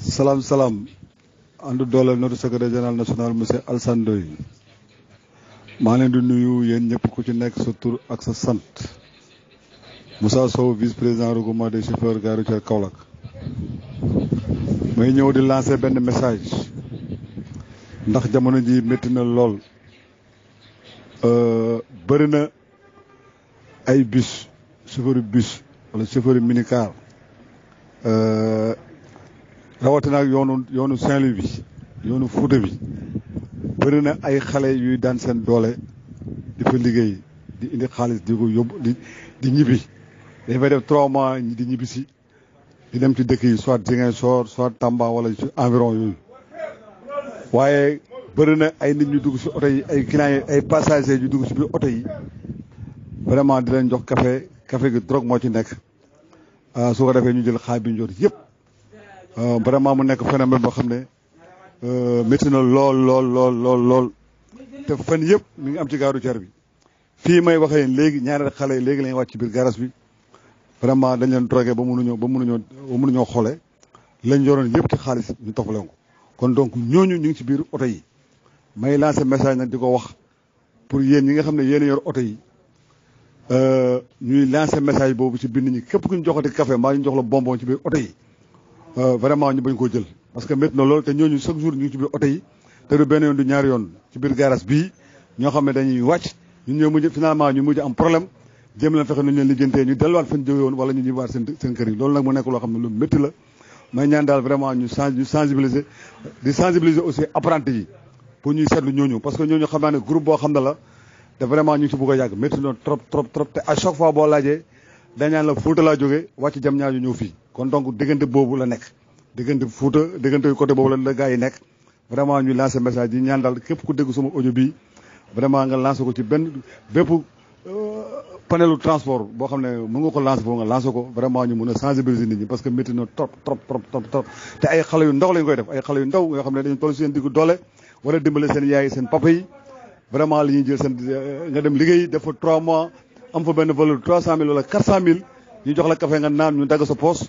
salaam salaam ànd doole notre secrétaire général national monsieur Alassane Ndoye maa leen di nuyu yéen ñëpp ku ci nekk sa tur ak sa sant Moussa Sow vice président regroupement des chauffeurs gare routière Kaolack may ñëw di lancer benn message ndax jamono ji métti na lool euh, bëri na ay bus chauffeur bus wala chauffeur minicar euh, rawatina ak yoonu yoonu Saint-Louis bi yoonu Fuuta bi bëri na ay xale yuy daan seen doole di fa liggéey di indi xaalis di ko yóbbu di di ñibbi dañ fay def trois mois di ñibbi si di dem ci dëkk yi soit Ziguinchor soit Tamba wala ci environ yooyu waaye bëri na ay nit ñu dugg si oto yi ay clients ay passagers yu dugg si biir oto yi vraiment di leen jox café café gi drogue moo ci nekk ah, su ko defee ñu jël xaay bi ñu jot yëpp ah, vraiment mu nekk phénomène boo xam ne euh, métti na lool lool lool lool lool te fan yëpp mi ngi am ci gaaru jar bi. fii may waxee yéen léegi ñaari xale yi léegi la ñuy wàcc ci biir garas bi vraiment dañ leen drogué ba mënuñoo ba mënuñoo ba mënuñoo xoolee lañ yoroon yëpp ci xaalis ñu topp leen ko kon donc ñooñu ñu ngi ci biir oto yi may lancé message nag di ko wax pour yéen ñi nga xam ne yéen yor oto yi euh, ñuy lancé message boobu ci biir nit ñi képp ku ñu joxati café mbaa ñu jox la bonbon ci biir oto yi euh, vraiment ñu bañ koo jël parce que métti na loolu te ñooñu chaque jour ñu ngi ci biir oto yi te du benn yoon du ñaari yoon ci biir garage bii ñoo xam ne dañuy wàcc ñun ñoo mujj finalement ñu mujj am problème jéem leen fexe nu ñu leen lijjantee ñu delluwaat fa ñu jóge woon wala ñu ñibbaat seen seen kër yi loolu nag mu nekk loo xam ne lu métti la may ñaan daal vraiment ñu ñu sensibiliser di sensibiliser aussi apprenti yi pour ñuy seetlu ñooñu parce que ñooñu xam naa ne groupe boo xam ne la te vraiment ñu ngi si bëgg a yàgg métti na trop trop trop te à chaque fois boo laajee dañaan la Fuuta laa jógee wàcc jam ñaar ñu ñëw fii kon donc diggante boobu la nekk diggante Fuuta diggante côté boobu la la gars yi nekk vraiment ñu lancé message yi ñaan daal képp ku dégg sama audio bi vraiment nga lancé ko ci benn bépp euh, panelu transport boo xam ne mën nga ko lancé foofu nga lancé ko vraiment ñu mën a sensibiliser nit ñi parce que métti na trop trop trop trop trop te ay xale yu ndaw lañ koy def ay xale yu ndaw nga xam ne dañu toll seen diggu doole war a dimbale seen yaay seen papa yi vraiment li ñuy jël seen euh, nga dem liggéey def fa 3 mois am fa benn valeur 300000 wala 400000 ñu jox la café nga naan ñu dagg sa poos